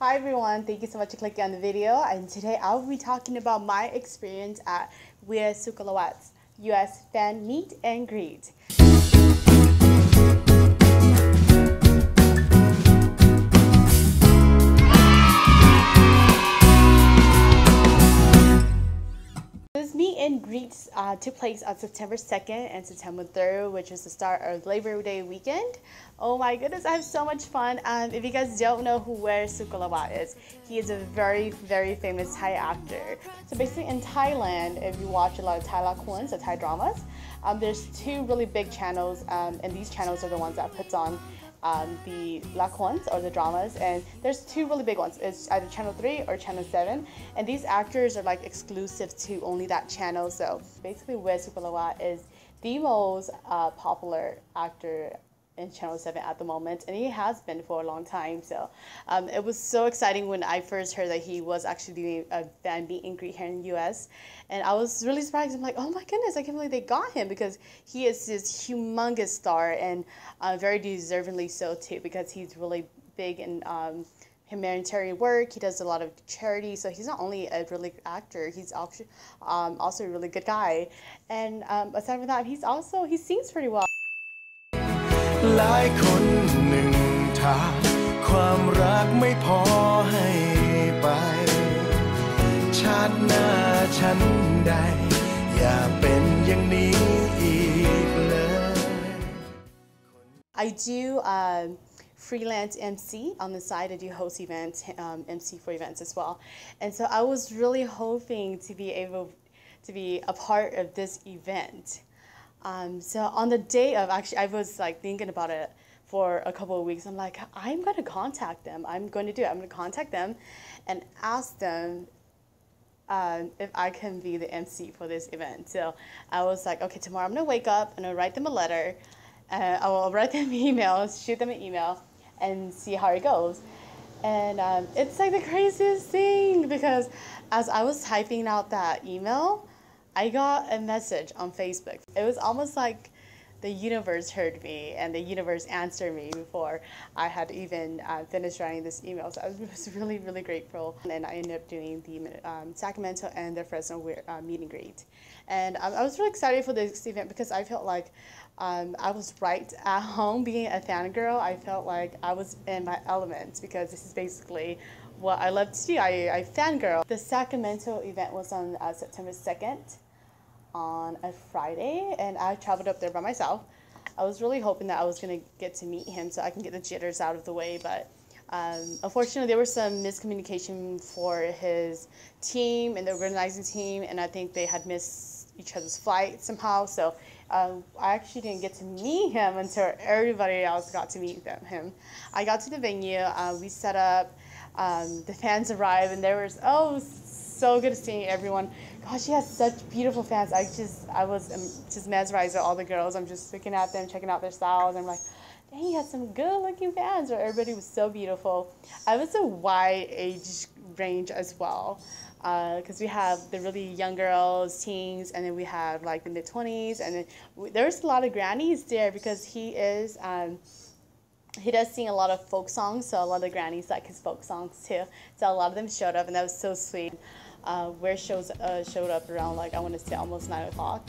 Hi everyone, thank you so much for clicking on the video and today I will be talking about my experience at Weir Sukollawat's US Fan Meet and Greet. This meet and greet uh, took place on September 2nd and September 3rd, which is the start of Labor Day weekend. Oh my goodness, I have so much fun. Um, if you guys don't know who Weir Sukollawat is, he is a very, very famous Thai actor. So basically in Thailand, if you watch a lot of Thai lakhons or Thai dramas, um, there's two really big channels, um, and these channels are the ones that puts on um, the lakhons or the dramas and there's two really big ones. It's either channel 3 or channel 7 and these actors are like exclusive to only that channel. So basically Weir Sukollawat is the most uh, popular actor in Channel 7 at the moment, and he has been for a long time. So um, it was so exciting when I first heard that he was actually doing a fan meet and greet here in the US. And I was really surprised. I'm like, oh my goodness, I can't believe they got him because he is this humongous star and uh, very deservingly so too because he's really big in um, humanitarian work. He does a lot of charity, so he's not only a really good actor, he's also um, also a really good guy. And um, aside from that, he's also he sings pretty well. หลายคนหนึ่งทางความรักไม่พอให้ไป ชาติหน้าฉันใด อย่าเป็นอย่างนี้อีกเลย I do um, freelance MC on the side. I do host events, um, MC for events as well. And so I was really hoping to be able to be a part of this event. Um, so on the day of, actually, I was like thinking about it for a couple of weeks. I'm like, I'm going to contact them. I'm going to do it. I'm going to contact them and ask them uh, if I can be the MC for this event. So I was like, okay, tomorrow I'm going to wake up and I'll write them a letter. Uh, I will write them an email, shoot them an email, and see how it goes. And um, it's like the craziest thing because as I was typing out that email, I got a message on Facebook. It was almost like the universe heard me and the universe answered me before I had even uh, finished writing this email. So I was really, really grateful. And I ended up doing the um, Sacramento and the Fresno uh, meet and greet. And um, I was really excited for this event because I felt like um, I was right at home being a fan girl. I felt like I was in my element because this is basically what I love to do. I, I fangirl. The Sacramento event was on uh, September 2nd on a Friday, and I traveled up there by myself. I was really hoping that I was going to get to meet him so I can get the jitters out of the way, but um, unfortunately, there was some miscommunication for his team and the organizing team, and I think they had missed each other's flight somehow. So um, I actually didn't get to meet him until everybody else got to meet them, him. I got to the venue, uh, we set up, um, the fans arrived, and there was, oh, so good seeing everyone. Gosh, she has such beautiful fans. I just, I was um, just mesmerized with all the girls. I'm just looking at them, checking out their styles. I'm like, dang, he has some good looking fans. Everybody was so beautiful. I was a wide age range as well. Because uh, we have the really young girls, teens, and then we have like the mid 20s. And then we, there's a lot of grannies there because he is. Um, he does sing a lot of folk songs, so a lot of the grannies like his folk songs too. So a lot of them showed up, and that was so sweet uh, Weir shows uh, showed up around like I want to say almost nine o'clock.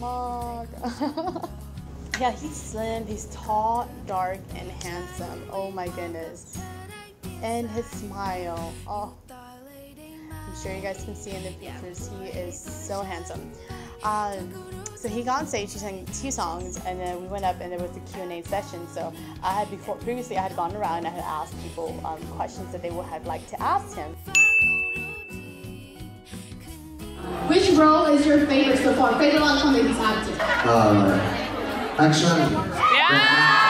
yeah, he's slim, he's tall, dark, and handsome. Oh my goodness. And his smile. Oh. I'm sure you guys can see in the pictures, he is so handsome. Um, so he got on stage, he sang two songs, and then we went up and there was a Q&A session. So I had before, previously I had gone around and I had asked people um, questions that they would have liked to ask him. Which role is your favorite so far? Favorite one that he's acted? Uh, action. Yeah!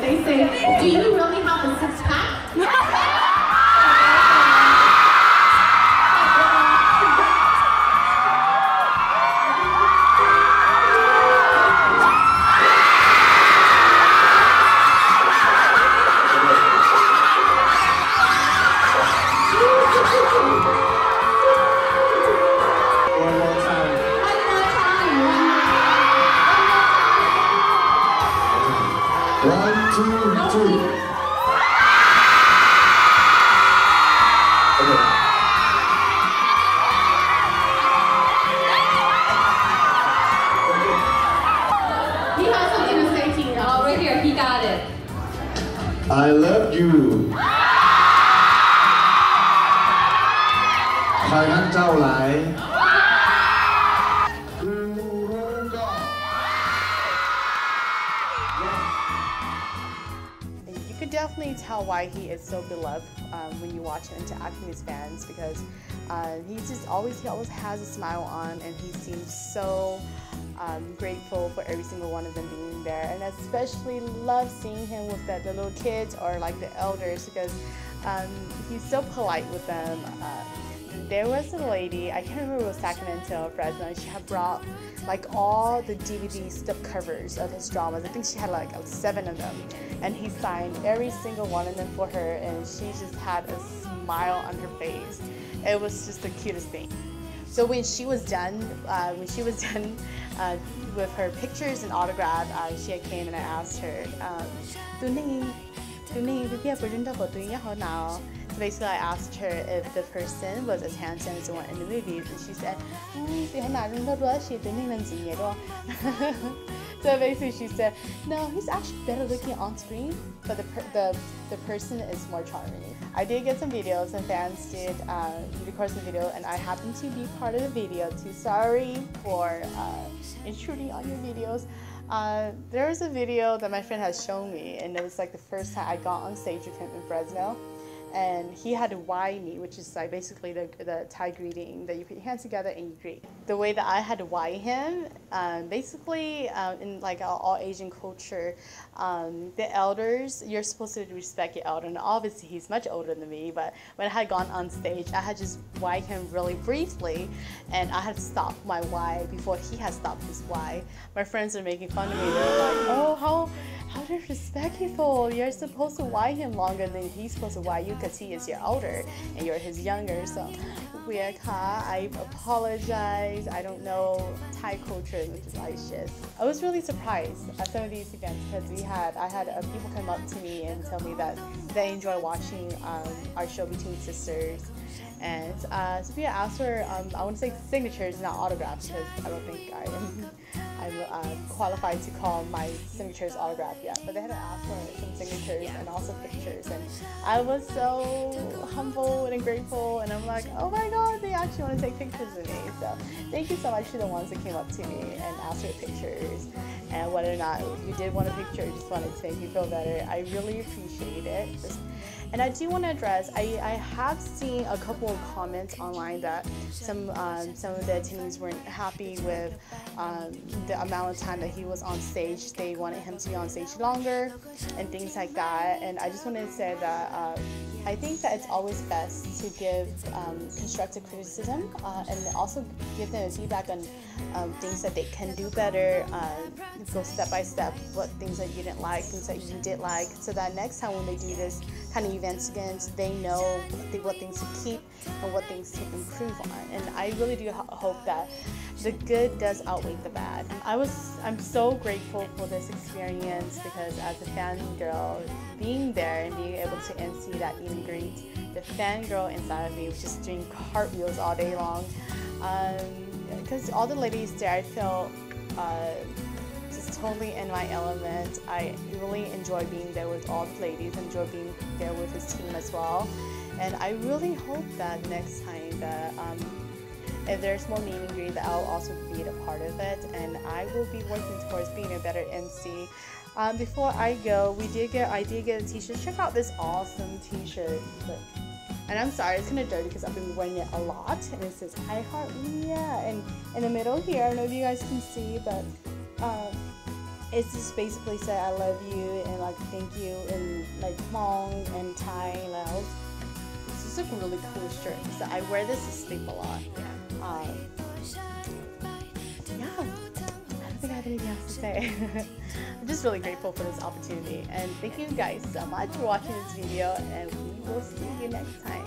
They say, do you really have a six pack? ใครทั้งเจ้าหลายคือรู้ก็ You could definitely tell why he is so beloved um, when you watch him interact with his fans because uh, he's just always he always has a smile on and he seems so um, grateful for every single one of them being there and especially love seeing him with the, the little kids or like the elders because um, he's so polite with them. Uh, there was a lady, I can't remember it was Sacramento or Fresno, she had brought like all the DVD slip covers of his dramas. I think she had like seven of them. And he signed every single one of them for her, and she just had a smile on her face. It was just the cutest thing. So when she was done, uh, when she was done uh, with her pictures and autograph, uh, she came and I asked her, um, Basically, I asked her if the person was as handsome as the one in the movies, and she said, "Mm, "Tu hana rin da dua shi tu ni nan zi. So basically, she said, "No, he's actually better looking on screen, but the the the person is more charming." I did get some videos, and fans did uh, record some video, and I happened to be part of the video too. Sorry for uh, intruding on your videos. Uh, there was a video that my friend has shown me, and it was like the first time I got on stage with him in Fresno and he had to wai me, which is like basically the, the Thai greeting that you put your hands together and you greet. The way that I had to wai him, um, basically um, in like all, all Asian culture, um, the elders, you're supposed to respect your elder. And obviously he's much older than me, but when I had gone on stage, I had just wai him really briefly and I had stopped my wai before he had stopped his wai. My friends are making fun of me. They're like, oh, how how disrespectful. You're supposed to wai him longer than he's supposed to wai you because he is your older and you're his younger. So, weird, huh? I apologize. I don't know Thai culture, which is shit. I was really surprised at some of these events because we had, I had uh, people come up to me and tell me that they enjoy watching um, our show Between Sisters. And uh, Sophia asked for, um, I want to say signatures, not autographs, because I don't think I am I'm uh, qualified to call my signatures autograph yet. But they had to ask for some signatures and also pictures. And I was so humble and grateful. And I'm like, oh my God, they actually want to take pictures of me. So thank you so much to the ones that came up to me and asked for pictures. And whether or not you did want a picture, just wanted to make you feel better. I really appreciate it. Just and I do want to address, I, I have seen a couple of comments online that some um, some of the attendees weren't happy with um, the amount of time that he was on stage. They wanted him to be on stage longer and things like that. And I just wanted to say that um, I think that it's always best to give um, constructive criticism uh, and also give them feedback on um, things that they can do better, uh, go step by step, what things that you didn't like, things that you did like, so that next time when they do this kind of events again, they know what things to keep and what things to improve on. And I really do hope that the good does outweigh the bad. I was, I'm so grateful for this experience because as a fangirl, being there and being able to MC that meet and greet, the fangirl inside of me was just doing cartwheels all day long. Because all the ladies there, I felt uh, totally in my element. I really enjoy being there with all the ladies, enjoy being there with his team as well. And I really hope that next time that um, if there's more meet and greet, that I'll also be a part of it, and I will be working towards being a better MC. Um, before I go, we did get I did get a T-shirt. Check out this awesome T-shirt. And I'm sorry, it's kind of dirty because I've been wearing it a lot. And it says I heart Leah. And in the middle here, I don't know if you guys can see, but um, it's just basically say I love you and like thank you and like long and tie loud. This is a really cool shirt. So I wear this to sleep a lot. Yeah. Um, yeah. I don't think I have anything else to say. I'm just really grateful for this opportunity and thank you guys so much for watching this video and we will see you next time.